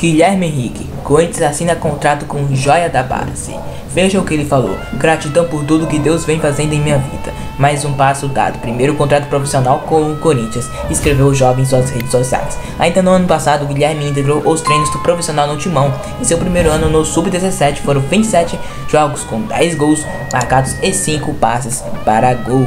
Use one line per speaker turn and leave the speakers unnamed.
Guilherme Henrique, Corinthians assina contrato com Joia da Base. Veja o que ele falou. Gratidão por tudo que Deus vem fazendo em minha vida. Mais um passo dado. Primeiro contrato profissional com o Corinthians, escreveu o jovem em suas redes sociais. Ainda no ano passado, Guilherme integrou os treinos do profissional no Timão. Em seu primeiro ano no Sub-17 foram 27 jogos com 10 gols marcados e 5 passes para gol.